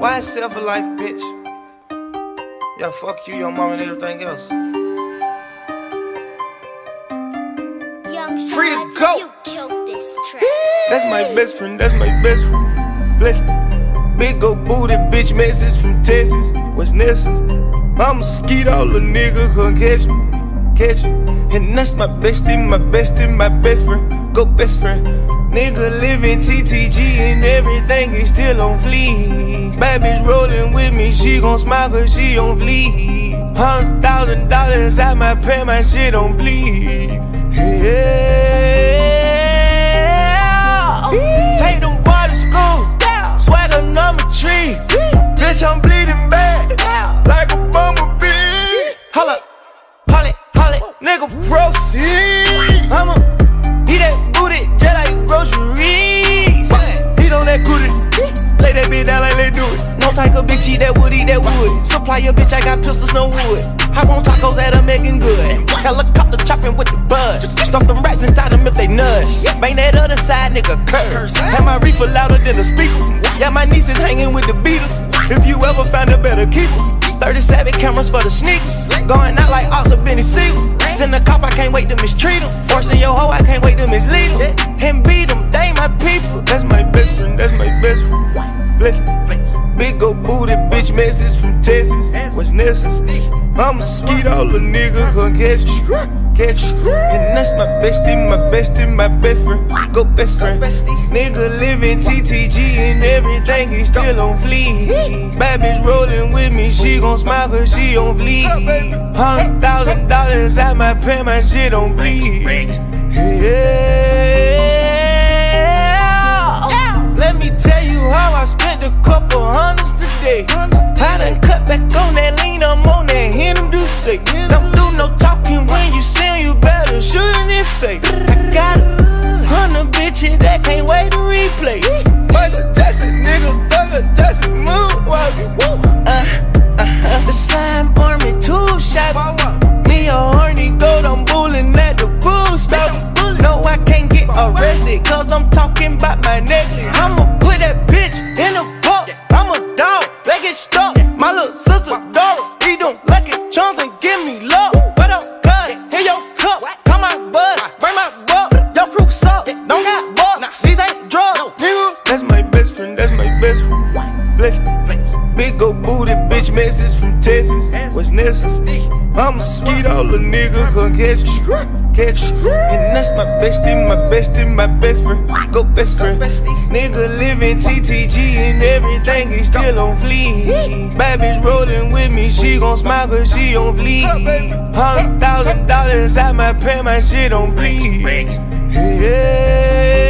Why sell for life, bitch? Yeah, fuck you, your mom, and everything else. Young Free to go. You killed this track. That's my best friend, that's my best friend. Bless Big old booty bitch message from Texas. What's Nessa? I'm a skeet all the nigga can catch me. Catch me. And that's my bestie, my bestie, my best friend. Go best friend. Nigga living TTG and everything is still on fleek. Bad bitch rolling with me, she gon' smile cause she on fleek. Hundred thousand dollars I might pay my shit on bleed. Yeah. Nigga, proceed. I'ma eat that booty just like groceries. Eat on that booty. Lay that bitch down like they do it. No type of bitch eat that wood, eat that wood. Supply your bitch, I got pistols, no wood. Hop on tacos that are making good. Helicopter chopping with the buzz. Stuff them rats inside them if they nudge. Bang that other side, nigga, curse. Have my reefer louder than a speaker. Yeah, my niece is hanging with the Beatles. If you ever find a better keeper. 37 cameras for the sneakers. Going out like Oscar Benny Siegel. Send a cop, I can't wait to mistreat him. Forcing your hoe, I can't wait to mislead him. And beat him, they my people. That's my best friend, that's my best friend. Bless Big old booty bitch message from Texas. What's Nessa? I'm a skeet all the nigga can catch me. Catch me. And that's my bestie, my bestie, my best friend. Go best friend. Nigga living TTG and everything he still on fleek. Bad bitch rolling with me, she gon' smile cause she on fleek. Hundred thousand dollars, at my pen, my shit on bleed. Yeah. Let me tell you how I spent a couple hundreds today. I done cut back on that lean, I'm on that Hennessy do arrested, cause I'm talking about my necklace. I'ma put that bitch in a box. I'm a dog, they get stuck. My little sister, dog, he don't like it. Chums and give me love. What up, cuz? Here your cup. Come my bud, bring my buck. Your crew suck. Don't got bucks. These ain't drugs, nigga. That's my best friend, that's my best friend. Bless Big old booty bitch message from Texas. What's Nessa? I'm a skeet all the nigga can catch me. Catch. And that's my bestie, my bestie, my best friend. Go best friend. Nigga living TTG and everything is still on fleek. Bad bitch rolling with me, she gon' smile cause she on fleek. Hundred thousand dollars, I my pay my shit on bleed. Yeah.